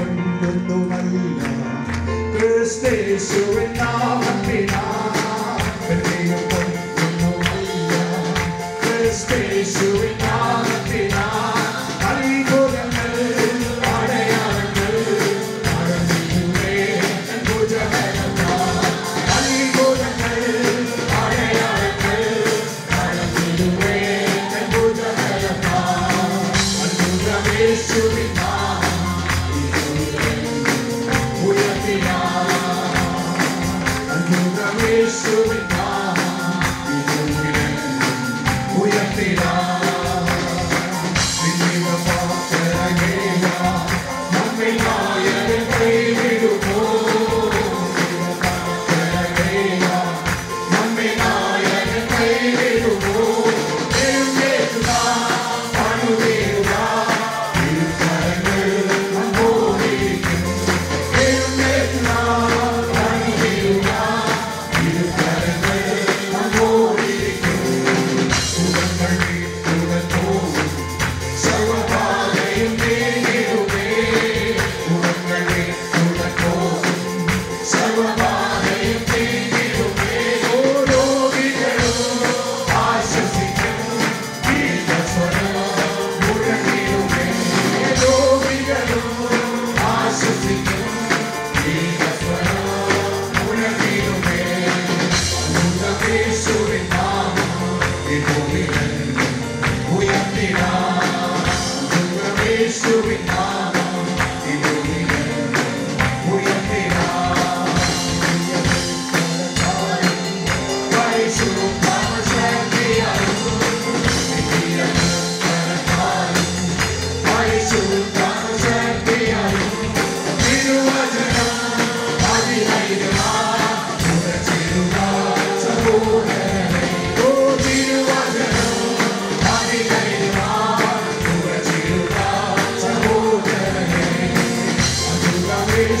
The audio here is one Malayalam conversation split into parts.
cantando María, que estés sobre.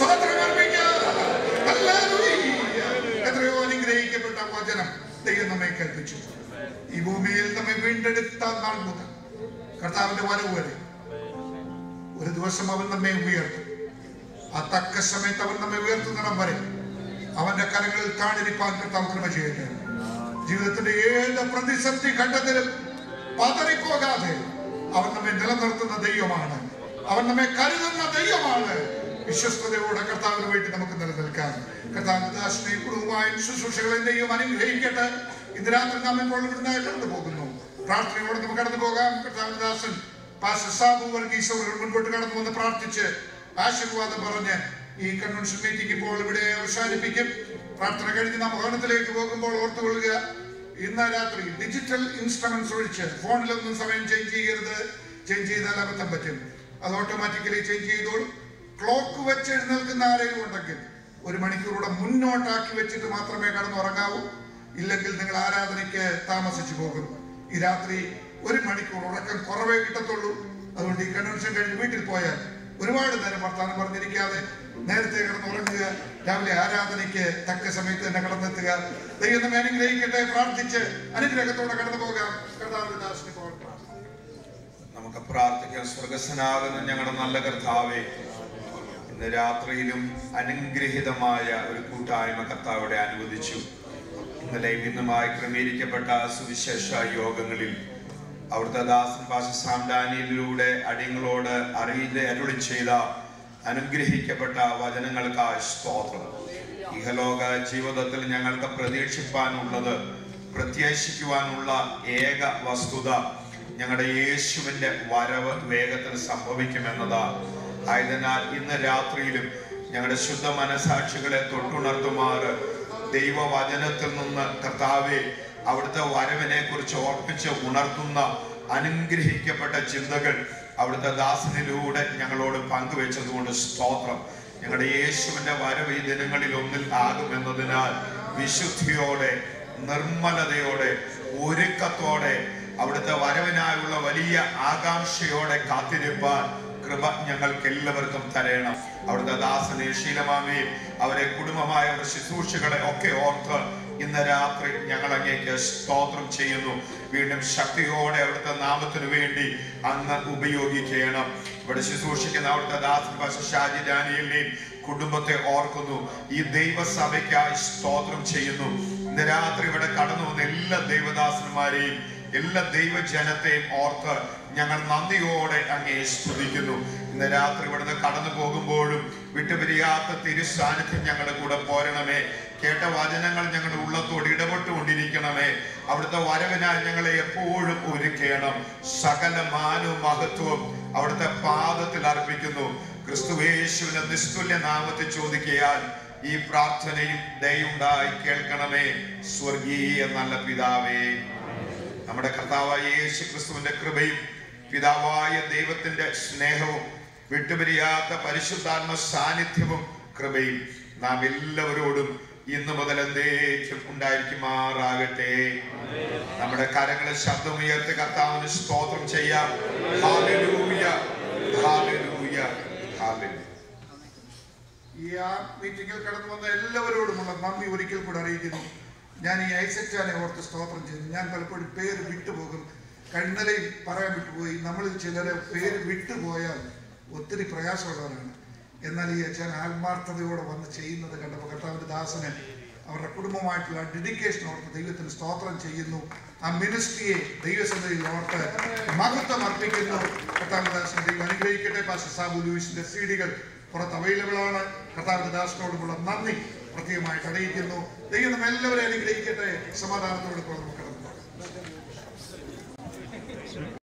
സ്തോത്രം അർപ്പിക്കാം. എത്രയോ അനുഗ്രഹിക്കപ്പെട്ട വചനം ദൈവം നമ്മെ കേൾപ്പിച്ചു. ഈ ഭൂമിയിൽ നമ്മെ വീണ്ടെടുത്ത നാൾ മുതൽ കർത്താവിന്റെ വരവ് വരെ ഒരു ദിവസം അവൻ നമ്മെ ഉയർത്തും. ആ തക്ക സമയത്ത് അവൻ നമ്മെ ഉയർത്തുന്നിടം വരെ അവന്റെ കരങ്ങളിൽ താണിരിപ്പാൻ കർത്താവ് കൃപ ചെയ്യട്ടെ. ജീവിതത്തിന്റെ ഏത് പ്രതിസന്ധി ഘട്ടത്തിലും പതറിപ്പോകാതെ അവൻ നമ്മെ നിലനിർത്തുന്ന ദൈവമാണ്. അവൻ നമ്മെ കരുതുന്ന ദൈവമാണ്. വിശ്വസ്തയോടെ കർത്താവിന് വേണ്ടി നമുക്ക് നിലനിൽക്കാം. കർത്താവിന്റെ ദാസനെ കുടുംബമായും ശുശ്രൂഷകളെയും ദൈവം അനുഗ്രഹിക്കട്ടെ. ഇന്ന് രാത്രി നാം ഇപ്പോൾ ഇവിടുന്ന് കടന്നു പോകുന്നു. പ്രാർത്ഥനയോടെ നമുക്ക് കടന്നു പോകാം. കർത്താവിന്റെ ദാസൻ പാസ്റ്റർ സാബു വർഗീസ് മുൻപോട്ട് കടന്നു വന്ന് പ്രാർത്ഥിച്ച് ആശീർവാദം പറഞ്ഞ് ഈ കൺവെൻഷൻ മീറ്റിംഗ് ഇപ്പോൾ ഇവിടെ അവസാനിപ്പിക്കും. പ്രാർത്ഥന കഴിഞ്ഞ് നാം ഭവനത്തിലേക്ക് പോകുമ്പോൾ ഓർത്തുകൊള്ളുക ഇന്ന് രാത്രി ഡിജിറ്റൽ ഇൻസ്ട്രുമെന്റ്സ് ഒഴിച്ച് ഫോണിലൊന്നും സമയം ചേഞ്ച് ചെയ്യരുത്. ചേഞ്ച് ചെയ്താൽ അബദ്ധം പറ്റും. അത് ഓട്ടോമാറ്റിക്കലി ചേഞ്ച് ചെയ്തോളും. ക്ലോക്ക് വെച്ച് എഴുന്നേൽക്കുന്ന ആരെങ്കിലും ഉണ്ടെങ്കിൽ ഒരു മണിക്കൂറൂടെ മുന്നോട്ടാക്കി വെച്ചിട്ട് മാത്രമേ കടന്നുറങ്ങാവൂ. ഇല്ലെങ്കിൽ നിങ്ങൾ ആരാധനയ്ക്ക് താമസിച്ചു പോകും. ഈ രാത്രി ഒരു മണിക്കൂർ ഉറക്കം കുറവേ കിട്ടത്തുള്ളൂ. അതുകൊണ്ട് ഈ കൺവെൻഷൻ കഴിഞ്ഞ് വീട്ടിൽ പോയാൽ ഒരുപാട് നേരം വർത്താനം പറഞ്ഞിരിക്കാതെ നേരത്തെ കിടന്നുറങ്ങുക രാവിലെ ആരാധനയ്ക്ക് തക്ക സമയത്ത് തന്നെ കടന്നെത്തുക. ദൈവം അനുഗ്രഹിക്കട്ടെ പ്രാർത്ഥിച്ച് അനുഗ്രഹത്തോടെ കടന്നു പോകാം. നമുക്ക് പ്രാർത്ഥിക്കാം. സ്വർഗസ്വനാകുന്ന ഞങ്ങളുടെ നല്ല കർത്താവെ രാത്രിയിലും അനുഗ്രഹിതമായ ഒരു കൂട്ടായ്മ കർത്താവിടെ അനുവദിച്ചു. ഇന്നലെ ഇന്നുമായി ക്രമീകരിക്കപ്പെട്ട സുവിശേഷ യോഗങ്ങളിൽ അവിടുത്തെ ദാസൻ അടിയങ്ങളോട് അറിയില്ല അരുളി ചെയ്ത അനുഗ്രഹിക്കപ്പെട്ട വചനങ്ങൾക്കായി സ്തോത്രം. ഇഹലോക ജീവിതത്തിൽ ഞങ്ങൾക്ക് പ്രതീക്ഷിപ്പാനുള്ളത് പ്രത്യാശിക്കുവാനുള്ള ഏക വസ്തുത ഞങ്ങളുടെ യേശുവിന്റെ വരവ് വേഗത്തിൽ സംഭവിക്കുമെന്നതാണ്. ആയതിനാൽ ഇന്ന് രാത്രിയിലും ഞങ്ങളുടെ ശുദ്ധ മനസാക്ഷികളെ തൊട്ടുണർത്തുമാറ് ദൈവവചനത്തിൽ നിന്ന് കർത്താവെ അവിടുത്തെ വരവിനെ കുറിച്ച് ഓർപ്പിച്ച് ഉണർത്തുന്ന അനുഗ്രഹിക്കപ്പെട്ട ചിന്തകൾ അവിടുത്തെ ദാസനിലൂടെ ഞങ്ങളോട് പങ്കുവെച്ചതുകൊണ്ട് സ്തോത്രം. ഞങ്ങളുടെ യേശുവിന്റെ വരവ് ഈ ദിനങ്ങളിൽ ഒന്നിൽ ആകുമെന്നതിനാൽ വിശുദ്ധിയോടെ നിർമ്മലതയോടെ ഒരുക്കത്തോടെ അവിടുത്തെ വരവിനായുള്ള വലിയ ആകാംക്ഷയോടെ കാത്തിരിപ്പാൻ കൃപ ഞങ്ങൾക്ക് എല്ലാവർക്കും തരയണം അവിടുത്തെ ദാസനെ ശീലമാമേ അവരെ കുടുംബമായ ശുശ്രൂഷകളെ ഒക്കെ ഓർത്ത് ഇന്ന് രാത്രി ഞങ്ങൾ അങ്ങേക്ക് സ്തോത്രം ചെയ്യുന്നു. വീണ്ടും ശക്തിയോടെ അവിടുത്തെ നാമത്തിനു വേണ്ടി അങ്ങ് ഉപയോഗിക്കണം. ഇവിടെ ശുശ്രൂഷിക്കുന്ന അവിടുത്തെ ദാസൻ ഷാജി ഡാനിയലിനെയും കുടുംബത്തെ ഓർക്കുന്നു. ഈ ദൈവസഭയ്ക്കായി സ്തോത്രം ചെയ്യുന്നു. ഇന്ന് രാത്രി ഇവിടെ കടന്നു വന്ന എല്ലാ ദൈവദാസന്മാരെയും എല്ലാ ദൈവജനത്തെയും ഓർത്ത് ഞങ്ങൾ നന്ദിയോടെ അങ്ങേ സ്തുതിക്കുന്നു. ഇന്ന് രാത്രി ഇവിടുന്ന് കടന്നു പോകുമ്പോഴും വിട്ടുപിരിയാത്ത തിരുസാന്നിധ്യം ഞങ്ങളുടെ കൂടെ പോരണമേ. കേട്ട വചനങ്ങൾ ഞങ്ങളുടെ ഉള്ളത്തോട് ഇടപെട്ടുകൊണ്ടിരിക്കണമേ. അവിടുത്തെ വരവിനായി ഞങ്ങളെ എപ്പോഴും ഒരുക്കണം. സകല മാനവും മഹത്വവും അവിടുത്തെ പാദത്തിൽ അർപ്പിക്കുന്നു. ക്രിസ്തുവേശുവിന്റെ നിസ്തുല്യ നാമത്തിൽ ചോദിക്കയാൽ ഈ പ്രാർത്ഥനയും ദയുണ്ടായി കേൾക്കണമേ. സ്വർഗീയ നല്ല പിതാവേ. നമ്മുടെ കർത്താവായ യേശു ക്രിസ്തുവിന്റെ കൃപയും പിതാവായ ദൈവത്തിന്റെ സ്നേഹവും വിട്ടുപിരിയാത്ത പരിശുദ്ധാത്മ സാന്നിധ്യവും കൃപയും നാം എല്ലാവരോടും ഇന്നു മുതൽ എന്തേക്കും ഉണ്ടായിരിക്കുമാറാകട്ടെ. നമ്മുടെ കരങ്ങളെ ശബ്ദമുയർത്തി കർത്താവിന് സ്തോത്രം ചെയ്യാം. ഈ ആ മീറ്റിംഗിൽ കടന്നു വന്ന എല്ലാവരോടുമുള്ള നന്ദി ഒരിക്കൽ കൂടെ അറിയിക്കുന്നു. ഞാൻ ഈ ഐസക്ചാനെ ഓർത്ത് സ്തോത്രം ചെയ്തു. ഞാൻ പലപ്പോഴും പേര് വിട്ടുപോകും. കണ്ണലയിൽ പറയാൻ വിട്ടുപോയി. നമ്മൾ ചിലരെ പേര് വിട്ടുപോയാൽ ഒത്തിരി പ്രയാസമുള്ളവരാണ്. എന്നാൽ ഈ അച്ഛൻ ആത്മാർത്ഥതയോടെ വന്ന് ചെയ്യുന്നത് കണ്ടപ്പോൾ കർത്താവിന്റെ ദാസന് അവരുടെ കുടുംബമായിട്ടുള്ള ഡെഡിക്കേഷൻ ഓർത്ത് ദൈവത്തിന് സ്തോത്രം ചെയ്യുന്നു. ആ മിനിസ്ട്രിയെ ദൈവസന്നിധിയിൽ ഓർത്ത് മഹത്വം അർപ്പിക്കുന്നു. കർത്താവിന്റെ ദാസനെ ദൈവം അനുഗ്രഹിക്കട്ടെ. പാസ്റ്റർ സാബു ലൂയിസിന്റെ സീഡികൾ പുറത്ത് അവൈലബിൾ ആണ്. കർത്താവിന്റെ ദാസനോടുമുള്ള നന്ദി. പ്രത്യേകമായിട്ട് അറിയിക്കുന്നു. ദൈവം എല്ലാവരെയും അനുഗ്രഹിക്കട്ടെ. സമാധാനത്തോടെ നമുക്ക്